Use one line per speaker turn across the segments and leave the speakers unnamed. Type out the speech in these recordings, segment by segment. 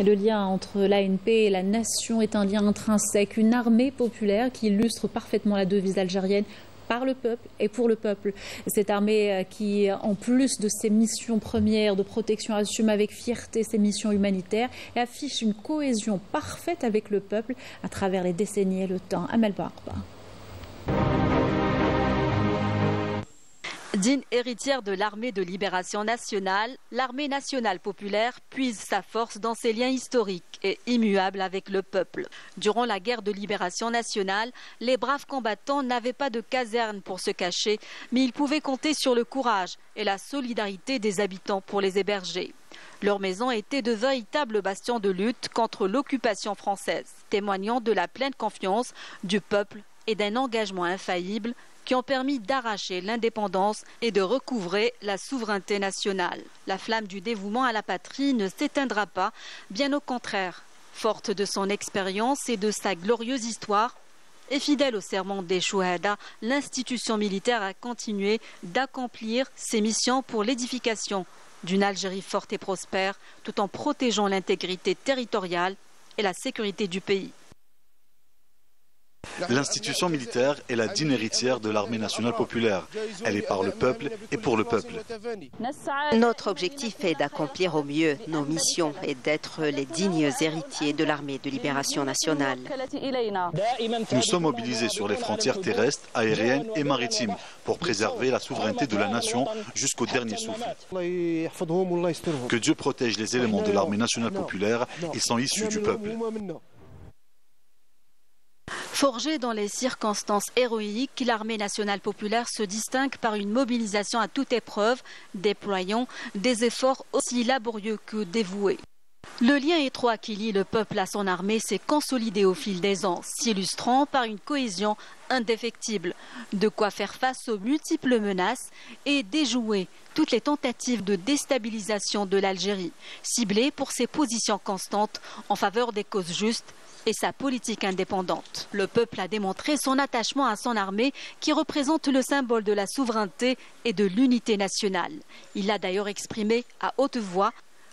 Le lien entre l'ANP et la nation est un lien intrinsèque, une armée populaire qui illustre parfaitement la devise algérienne par le peuple et pour le peuple. Cette armée euh, qui, en plus de ses missions premières de protection, assume avec fierté ses missions humanitaires et affiche une cohésion parfaite avec le peuple à travers les décennies et le temps. Amel Barba.
Digne héritière de l'armée de libération nationale, l'armée nationale populaire puise sa force dans ses liens historiques et immuables avec le peuple. Durant la guerre de libération nationale, les braves combattants n'avaient pas de caserne pour se cacher, mais ils pouvaient compter sur le courage et la solidarité des habitants pour les héberger. Leur maison était de véritables bastions de lutte contre l'occupation française, témoignant de la pleine confiance du peuple et d'un engagement infaillible qui ont permis d'arracher l'indépendance et de recouvrer la souveraineté nationale. La flamme du dévouement à la patrie ne s'éteindra pas, bien au contraire. Forte de son expérience et de sa glorieuse histoire, et fidèle au serment des Chouhada, l'institution militaire a continué d'accomplir ses missions pour l'édification d'une Algérie forte et prospère, tout en protégeant l'intégrité territoriale et la sécurité du pays.
L'institution militaire est la digne héritière de l'armée nationale populaire. Elle est par le peuple et pour le peuple.
Notre objectif est d'accomplir au mieux nos missions et d'être les dignes héritiers de l'armée de libération nationale.
Nous sommes mobilisés sur les frontières terrestres, aériennes et maritimes pour préserver la souveraineté de la nation jusqu'au dernier souffle. Que Dieu protège les éléments de l'armée nationale populaire et sont issus du peuple.
Forgée dans les circonstances héroïques, l'armée nationale populaire se distingue par une mobilisation à toute épreuve, déployant des efforts aussi laborieux que dévoués. Le lien étroit qui lie le peuple à son armée s'est consolidé au fil des ans, s'illustrant par une cohésion indéfectible, de quoi faire face aux multiples menaces et déjouer toutes les tentatives de déstabilisation de l'Algérie, ciblée pour ses positions constantes en faveur des causes justes et sa politique indépendante. Le peuple a démontré son attachement à son armée qui représente le symbole de la souveraineté et de l'unité nationale. Il l'a d'ailleurs exprimé à haute voix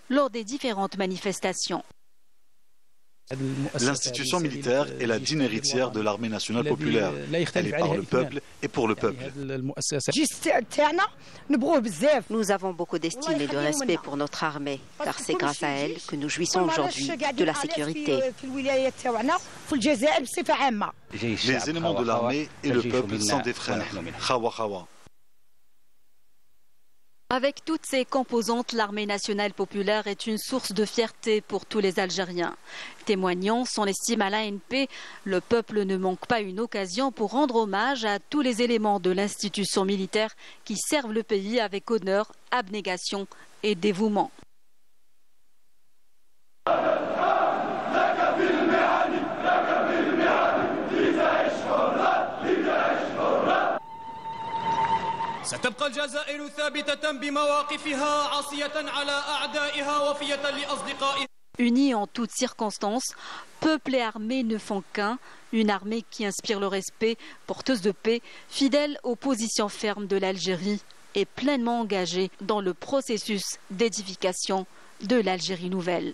lors des différentes manifestations.
L'institution militaire est la digne héritière de l'armée nationale populaire. Elle est par le peuple et pour le peuple.
Nous avons beaucoup d'estime et de respect pour notre armée, car c'est grâce à elle que nous jouissons aujourd'hui de la sécurité.
Les éléments de l'armée et le peuple sont des frères.
Avec toutes ses composantes, l'armée nationale populaire est une source de fierté pour tous les Algériens. Témoignant son estime à l'ANP, le peuple ne manque pas une occasion pour rendre hommage à tous les éléments de l'institution militaire qui servent le pays avec honneur, abnégation et dévouement.
ستبقى الجزائر ثابتة بمواقفها عاصية على أعدائها وفية لأصدقائها
Unis en toutes circonstances, peuple et armée ne font qu'un, une armée qui inspire le respect, porteuse de paix, fidèle aux positions fermes de l'Algérie et pleinement engagée dans le processus d'édification de l'Algérie nouvelle.